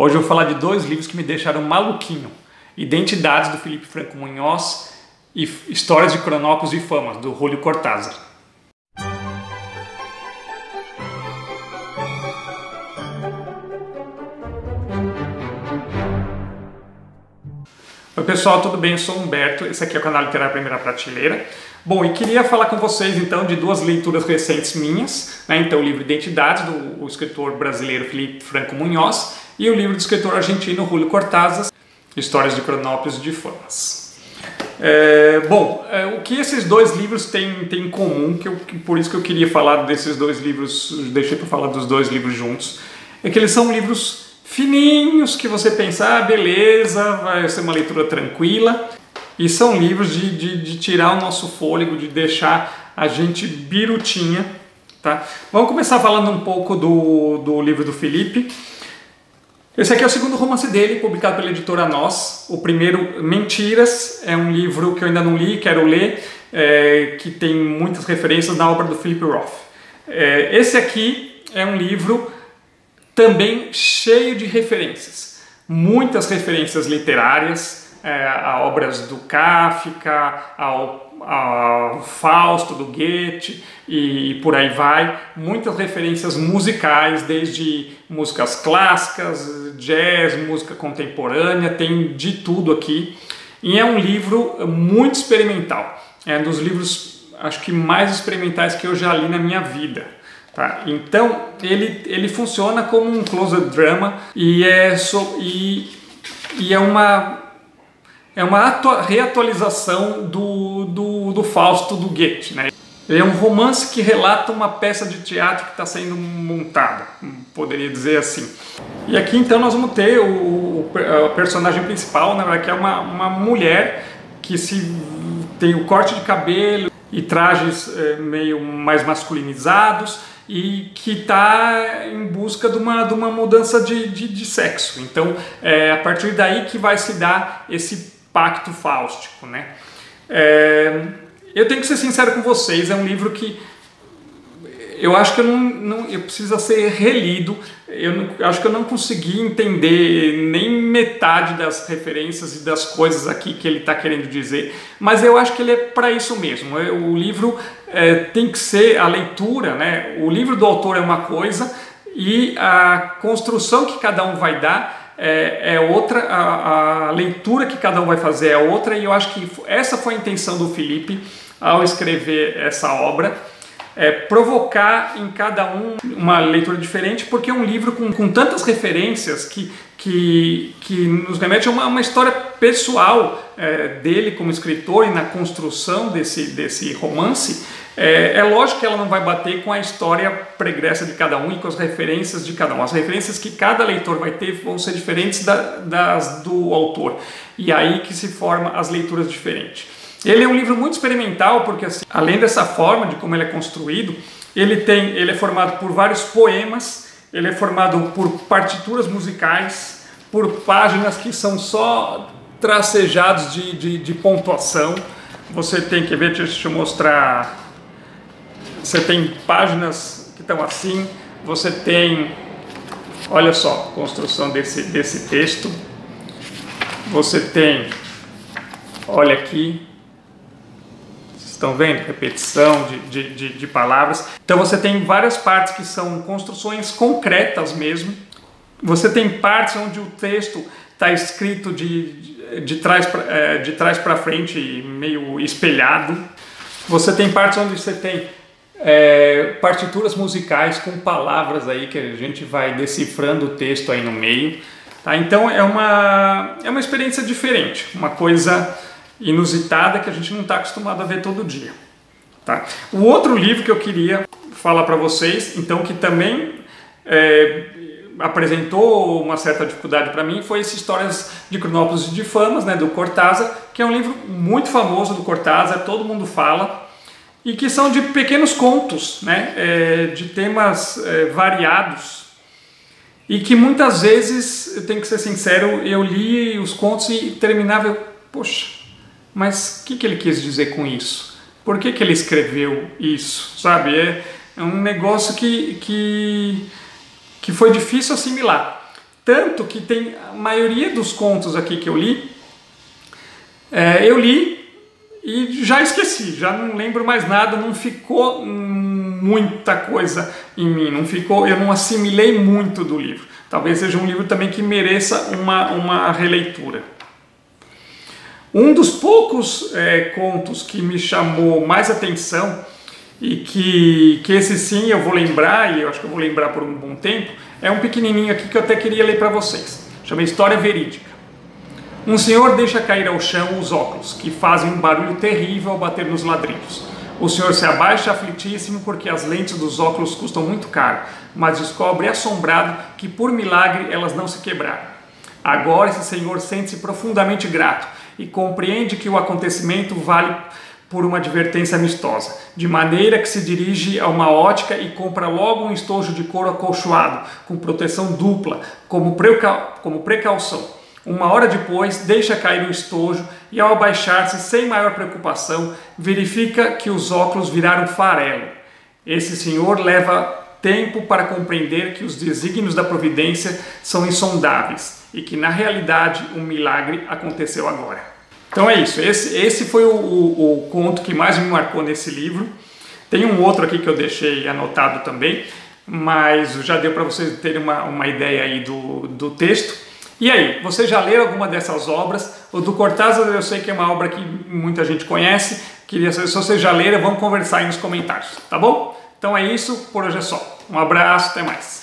Hoje eu vou falar de dois livros que me deixaram maluquinho: Identidades do Felipe Franco Munhoz e Histórias de Cronópolis e Famas, do Julio Cortázar. Oi pessoal, tudo bem? Eu sou o Humberto, esse aqui é o canal Literário Primeira Prateleira. Bom, e queria falar com vocês então de duas leituras recentes minhas, né? então o livro Identidades, do escritor brasileiro Felipe Franco Munhoz, e o livro do escritor argentino Julio Cortázar, Histórias de Cronópolis e de Famas. É, bom, é, o que esses dois livros têm, têm em comum, que, eu, que por isso que eu queria falar desses dois livros, deixei para falar dos dois livros juntos, é que eles são livros fininhos que você pensa, ah, beleza, vai ser uma leitura tranquila, e são livros de, de, de, tirar o nosso fôlego, de deixar a gente birutinha. Tá? Vamos começar falando um pouco do, do livro do Felipe. Esse aqui é o segundo romance dele, publicado pela editora Nós. O primeiro, Mentiras, é um livro que eu ainda não li, quero ler, é, que tem muitas referências na obra do Philip Roth. É, esse aqui é um livro também cheio de referências. Muitas referências literárias, é, a obras do Kafka, ao, ao Fausto do Goethe e, por aí vai. Muitas referências musicais, desde músicas clássicas, jazz, música contemporânea, tem de tudo aqui. E é um livro muito experimental. É um dos livros, acho que mais experimentais que eu já li na minha vida. Tá? Então ele, ele funciona como um closet drama e é, so, e, e é uma é uma reatualização do, do, do Fausto do Goethe. Né? É um romance que relata uma peça de teatro que está sendo montada, poderia dizer assim. E aqui então nós vamos ter o, o, o personagem principal, né, que é uma, uma mulher que se tem o corte de cabelo e trajes é, meio mais masculinizados e que está em busca de uma, de uma mudança de, de, de sexo. Então é a partir daí que vai se dar esse Pacto Fáustico, né? É, eu tenho que ser sincero com vocês, é um livro que eu acho que eu não, não eu precisa ser relido. Eu, não, acho que eu não consegui entender nem metade das referências e das coisas aqui que ele está querendo dizer, mas eu acho que ele é para isso mesmo. O livro é, tem que ser a leitura, né? O livro do autor é uma coisa e a construção que cada um vai dar é, é outra, a, a, leitura que cada um vai fazer é outra, e eu acho que essa foi a intenção do Felipe ao escrever essa obra. É, provocar em cada um uma leitura diferente, porque é um livro com, com tantas referências que, que, que nos remete a uma, uma história pessoal é, dele como escritor e na construção desse, desse romance é, é, lógico que ela não vai bater com a história pregressa de cada um e com as referências de cada um. As referências que cada leitor vai ter vão ser diferentes da, das do autor. E aí que se forma as leituras diferentes. Ele é um livro muito experimental porque assim, além dessa forma de como ele é construído, ele tem, ele é formado por vários poemas, ele é formado por partituras musicais, por páginas que são só tracejados de, de, de pontuação. Você tem que ver, deixa eu mostrar você tem páginas que estão assim, você tem, olha só, construção desse, desse texto, você tem, olha aqui, estão vendo? Repetição de, de, de, de, palavras. Então você tem várias partes que são construções concretas mesmo. Você tem partes onde o texto está escrito de, de, de trás para é, frente, meio espelhado. Você tem partes onde você tem é, partituras musicais com palavras aí que a gente vai decifrando o texto aí no meio. Tá? Então é uma, é uma experiência diferente, uma coisa inusitada que a gente não está acostumado a ver todo dia. Tá? O outro livro que eu queria falar para vocês, então que também é, apresentou uma certa dificuldade para mim, foi esse Histórias de Cronópolis e de Famas, né, do Cortázar, que é um livro muito famoso do Cortázar, todo mundo fala, e que são de pequenos contos, né? É, de temas é, variados e que muitas vezes, eu tenho que ser sincero, eu li os contos e terminava, eu, poxa, mas o que, que ele quis dizer com isso? Por que, que ele escreveu isso? Sabe? É, é um negócio que, que, que foi difícil assimilar. Tanto que tem a maioria dos contos aqui que eu li, é, eu li e já esqueci, já não lembro mais nada, não ficou muita coisa em mim, não ficou, eu não assimilei muito do livro. Talvez seja um livro também que mereça uma, uma releitura. Um dos poucos é, contos que me chamou mais atenção e que, que esse sim eu vou lembrar, e eu acho que eu vou lembrar por um bom tempo, é um pequenininho aqui que eu até queria ler para vocês. Chama História Verídica. Um senhor deixa cair ao chão os óculos, que fazem um barulho terrível ao bater nos ladrilhos. O senhor se abaixa aflitíssimo porque as lentes dos óculos custam muito caro, mas descobre assombrado que por milagre elas não se quebraram. Agora esse senhor sente-se profundamente grato e compreende que o acontecimento vale por uma advertência amistosa, de maneira que se dirige a uma ótica e compra logo um estojo de couro acolchoado, com proteção dupla, como, como precaução. Uma hora depois, deixa cair o estojo e, ao abaixar-se sem maior preocupação, verifica que os óculos viraram farelo. Esse senhor leva tempo para compreender que os desígnios da providência são insondáveis e que, na realidade, um milagre aconteceu agora. Então é isso, esse, esse foi o, o, o conto que mais me marcou nesse livro. Tem um outro aqui que eu deixei anotado também, mas já deu para vocês terem uma, uma ideia aí do, do texto. E aí, você já leu alguma dessas obras? O do Cortázar eu sei que é uma obra que muita gente conhece. Queria saber se vocês já leram, vamos conversar aí nos comentários, tá bom? Então é isso, por hoje é só. Um abraço, até mais.